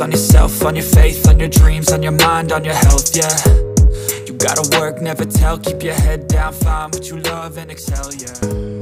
on yourself, on your faith, on your dreams, on your mind, on your health, yeah. You gotta work, never tell, keep your head down, find what you love and excel, yeah.